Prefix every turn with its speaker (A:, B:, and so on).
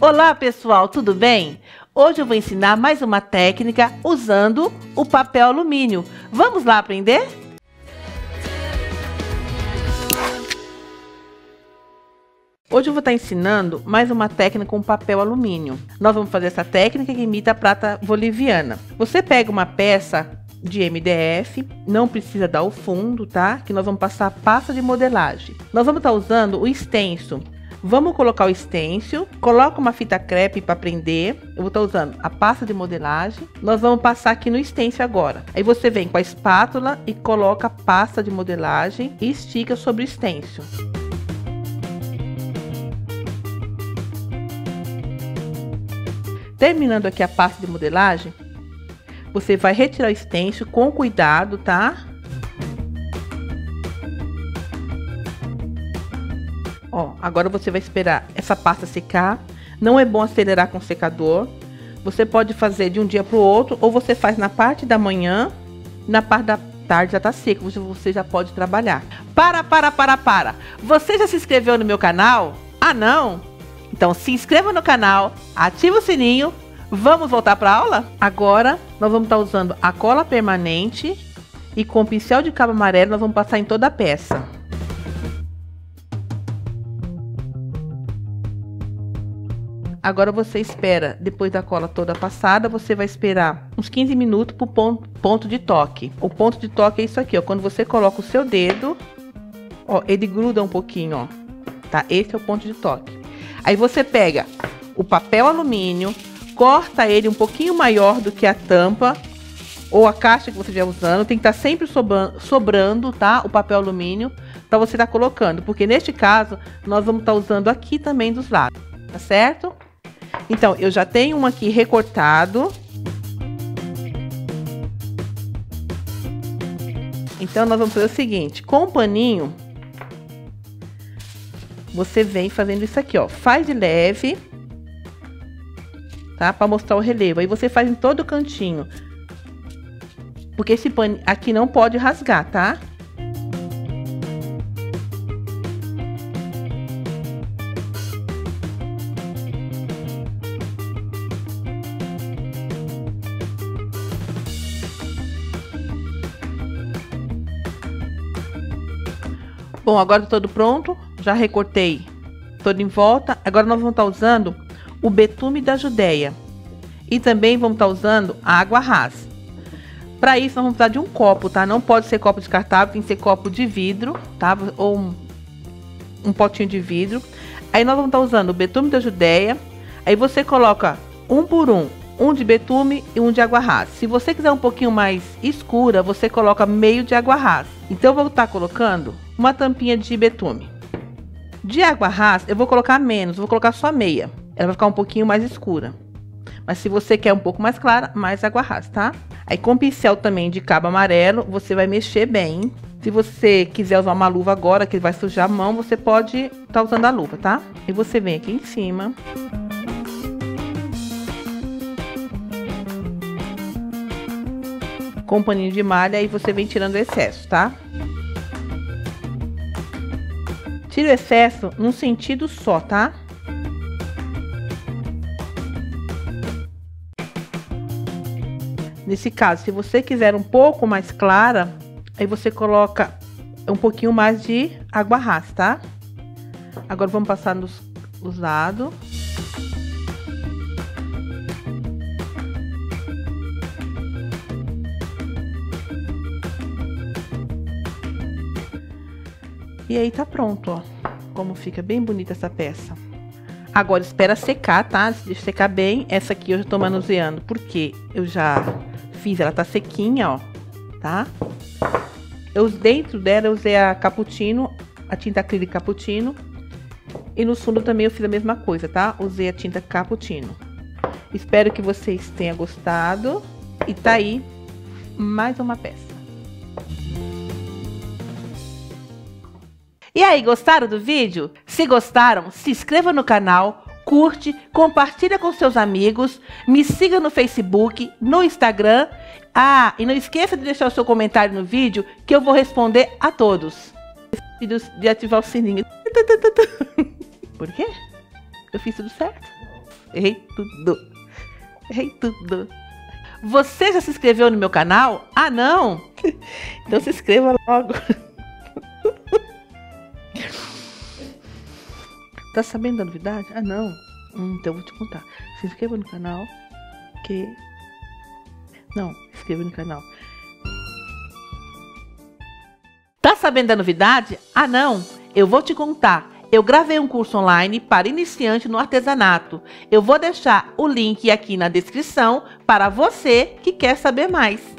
A: Olá pessoal, tudo bem? Hoje eu vou ensinar mais uma técnica usando o papel alumínio. Vamos lá aprender? Hoje eu vou estar ensinando mais uma técnica com papel alumínio. Nós vamos fazer essa técnica que imita a prata boliviana. Você pega uma peça de MDF, não precisa dar o fundo, tá? Que nós vamos passar pasta de modelagem. Nós vamos estar usando o extenso. Vamos colocar o stencil, coloca uma fita crepe para prender. Eu vou estar usando a pasta de modelagem. Nós vamos passar aqui no stencil agora. Aí você vem com a espátula e coloca a pasta de modelagem e estica sobre o stencil. Terminando aqui a pasta de modelagem, você vai retirar o stencil com cuidado, tá? Ó, agora você vai esperar essa pasta secar. Não é bom acelerar com secador. Você pode fazer de um dia para o outro, ou você faz na parte da manhã, na parte da tarde já tá seco, você já pode trabalhar. Para, para, para, para. Você já se inscreveu no meu canal? Ah, não? Então se inscreva no canal, ativa o sininho. Vamos voltar para aula? Agora nós vamos estar tá usando a cola permanente e com o pincel de cabo amarelo nós vamos passar em toda a peça. Agora você espera, depois da cola toda passada, você vai esperar uns 15 minutos para o ponto, ponto de toque. O ponto de toque é isso aqui, ó. Quando você coloca o seu dedo, ó, ele gruda um pouquinho, ó. Tá? Esse é o ponto de toque. Aí você pega o papel alumínio, corta ele um pouquinho maior do que a tampa ou a caixa que você estiver usando. Tem que estar tá sempre sobrando, tá? O papel alumínio para você estar tá colocando, porque neste caso nós vamos estar tá usando aqui também dos lados, tá certo? Então, eu já tenho um aqui recortado. Então, nós vamos fazer o seguinte, com o paninho, você vem fazendo isso aqui, ó. Faz de leve, tá? Para mostrar o relevo. Aí você faz em todo o cantinho. Porque esse pano aqui não pode rasgar, tá? Bom, agora tá todo pronto já recortei todo em volta. Agora nós vamos estar usando o betume da Judéia. E também vamos estar usando a água rasa. Para isso, nós vamos precisar de um copo, tá? Não pode ser copo descartável, tem que ser copo de vidro, tá? Ou um, um potinho de vidro. Aí nós vamos estar usando o betume da Judéia. Aí você coloca um por um, um de betume e um de água rasa. Se você quiser um pouquinho mais escura, você coloca meio de água rasa. Então eu vou estar colocando uma tampinha de betume. De água rasa, eu vou colocar menos, vou colocar só meia. Ela vai ficar um pouquinho mais escura. Mas se você quer um pouco mais clara, mais água rasa, tá? Aí com pincel também de cabo amarelo, você vai mexer bem. Se você quiser usar uma luva agora, que vai sujar a mão, você pode estar tá usando a luva, tá? E você vem aqui em cima. Com um paninho de malha e você vem tirando o excesso, tá? Tire o excesso num sentido só, tá? Nesse caso, se você quiser um pouco mais clara, aí você coloca um pouquinho mais de água rasa, tá? Agora vamos passar nos, nos lados. E aí tá pronto, ó. Como fica bem bonita essa peça. Agora espera secar, tá? Deixa secar bem. Essa aqui eu já tô manuseando, porque eu já fiz, ela tá sequinha, ó. Tá? Eu, dentro dela eu usei a cappuccino, a tinta acrílica cappuccino. E no fundo também eu fiz a mesma coisa, tá? Usei a tinta cappuccino. Espero que vocês tenham gostado. E tá aí mais uma peça. E aí, gostaram do vídeo? Se gostaram, se inscreva no canal, curte, compartilha com seus amigos, me siga no Facebook, no Instagram. Ah, e não esqueça de deixar o seu comentário no vídeo que eu vou responder a todos. De ativar o sininho. Por quê? Eu fiz tudo certo? Errei tudo. Errei tudo. Você já se inscreveu no meu canal? Ah, não? Então se inscreva logo. Tá sabendo da novidade? Ah, não. Hum, então eu vou te contar. Se inscreva no canal. Que. Não, inscreva no canal. Tá sabendo da novidade? Ah, não. Eu vou te contar. Eu gravei um curso online para iniciante no artesanato. Eu vou deixar o link aqui na descrição para você que quer saber mais.